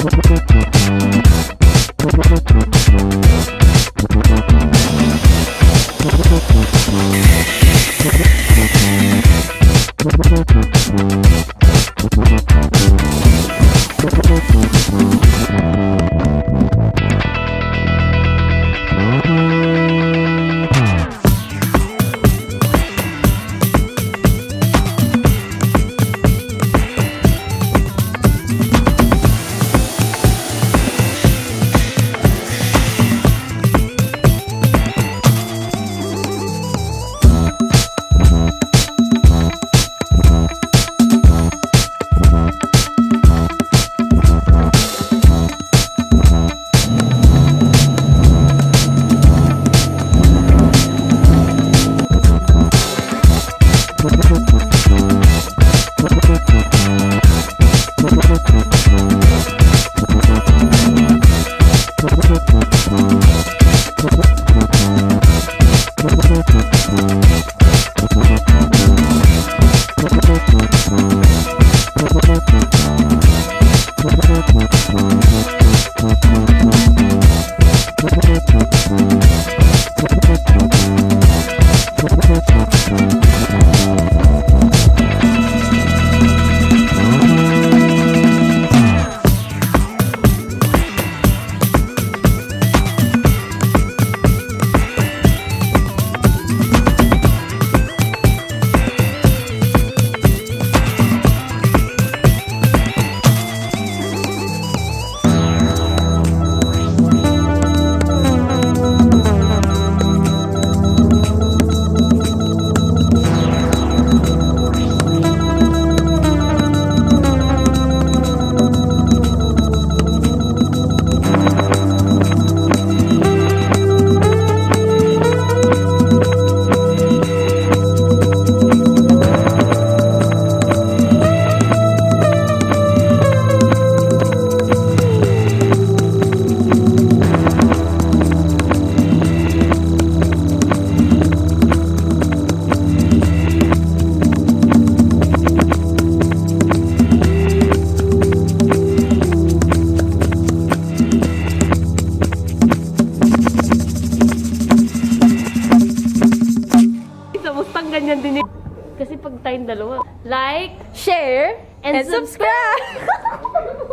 Thank Ganyan din yun. Kasi pag tayong dalawa, like, Share And and subscribe!